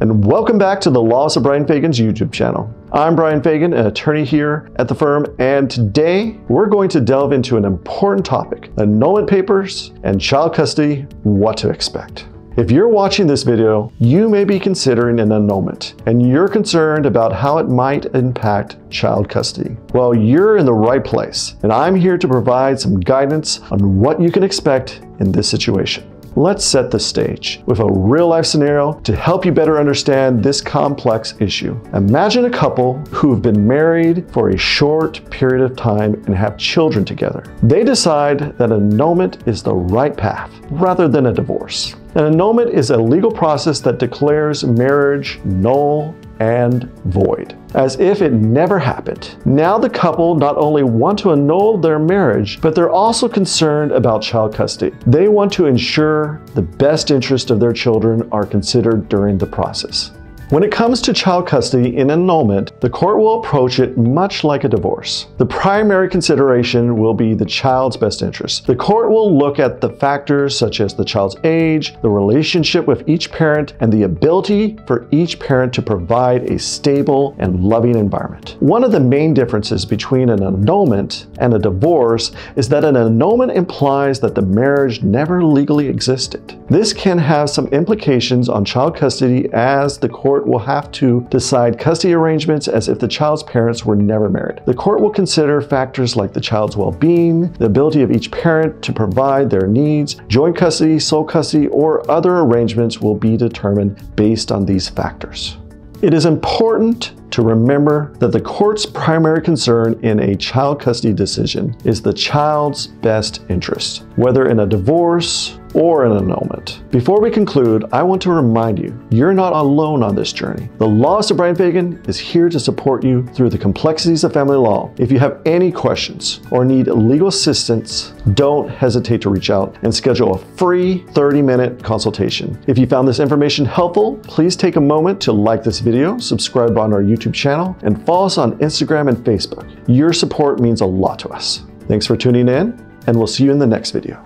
and welcome back to the Laws of Bryan Fagan's YouTube channel. I'm Bryan Fagan, an attorney here at the firm, and today we're going to delve into an important topic annulment papers and child custody, what to expect. If you're watching this video, you may be considering an annulment and you're concerned about how it might impact child custody. Well, you're in the right place, and I'm here to provide some guidance on what you can expect in this situation. Let's set the stage with a real life scenario to help you better understand this complex issue. Imagine a couple who've been married for a short period of time and have children together. They decide that annulment is the right path rather than a divorce. An annulment is a legal process that declares marriage null and void, as if it never happened. Now the couple not only want to annul their marriage, but they're also concerned about child custody. They want to ensure the best interest of their children are considered during the process. When it comes to child custody in annulment, the court will approach it much like a divorce. The primary consideration will be the child's best interest. The court will look at the factors such as the child's age, the relationship with each parent, and the ability for each parent to provide a stable and loving environment. One of the main differences between an annulment and a divorce is that an annulment implies that the marriage never legally existed. This can have some implications on child custody as the court court will have to decide custody arrangements as if the child's parents were never married. The court will consider factors like the child's well-being, the ability of each parent to provide their needs, joint custody, sole custody, or other arrangements will be determined based on these factors. It is important to remember that the court's primary concern in a child custody decision is the child's best interest, whether in a divorce or an annulment. Before we conclude, I want to remind you, you're not alone on this journey. The Laws of Bryan Fagan is here to support you through the complexities of family law. If you have any questions or need legal assistance, don't hesitate to reach out and schedule a free 30-minute consultation. If you found this information helpful, please take a moment to like this video, subscribe on our YouTube channel, and follow us on Instagram and Facebook. Your support means a lot to us. Thanks for tuning in, and we'll see you in the next video.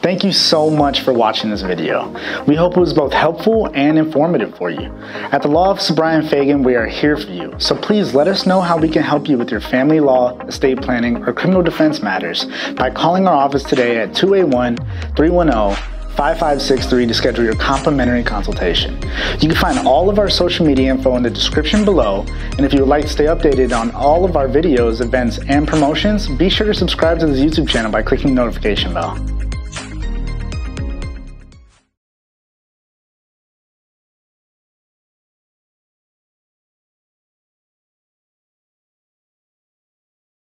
Thank you so much for watching this video. We hope it was both helpful and informative for you. At the Law Office of Bryan Fagan, we are here for you, so please let us know how we can help you with your family law, estate planning, or criminal defense matters by calling our office today at 281-310 5563 to schedule your complimentary consultation. You can find all of our social media info in the description below, and if you would like to stay updated on all of our videos, events, and promotions, be sure to subscribe to this YouTube channel by clicking the notification bell.